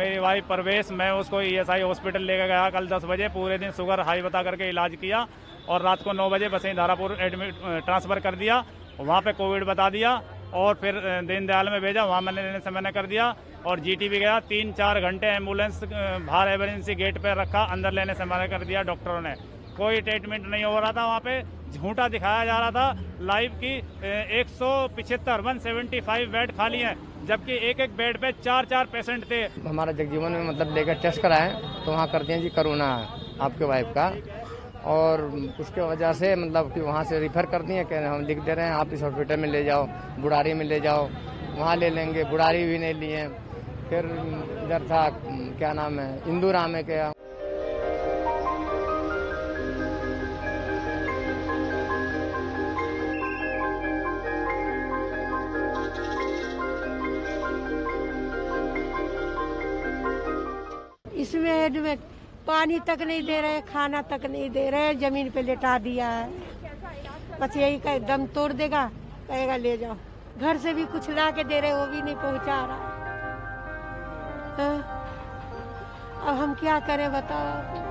भाई परवेश, मैं उसको ईएसआई हॉस्पिटल लेकर गया कल 10 बजे, पूरे दिन शुगर हाई बता करके इलाज किया और रात को 9 बजे बसई धारापुर एडमिट ट्रांसफ़र कर दिया, वहाँ पे कोविड बता दिया और फिर दीनदयाल में भेजा, वहाँ मैंने लेने से मैंने कर दिया और जीटी भी गया तीन चार घंटे एंबुलेंस बाहर एमरजेंसी गेट पर रखा, अंदर लेने से मना कर दिया डॉक्टरों ने। कोई ट्रीटमेंट नहीं हो रहा था वहाँ पे, झूठा दिखाया जा रहा था लाइव की एक सौ पिछहत्तर वन सेवेंटी फाइव बेड खाली हैं। जबकि एक एक बेड पे चार चार पेशेंट थे। हमारा जगजीवन में मतलब लेकर टेस्ट कराए तो वहाँ करते हैं जी करोना, आपके वाइफ का। और उसके वजह से मतलब कि वहाँ से रिफ़र कर दिए कह रहे हम लिख दे रहे हैं, आप इस हॉस्पिटल में ले जाओ, बुढ़ारी में ले जाओ, वहाँ ले लेंगे, बुढ़ारी भी नहीं लिए फिर इधर था क्या नाम है, इंदूरा है, क्या इसमें एडमिट पानी तक नहीं दे रहे, खाना तक नहीं दे रहे, ज़मीन पे लेटा दिया है। बस यही का दम तोड़ देगा, कहेगा, ले जाओ। घर से भी कुछ ला के दे रहे, वो भी नहीं पहुँचा रहा। हाँ? अब हम क्या करें, बताओ।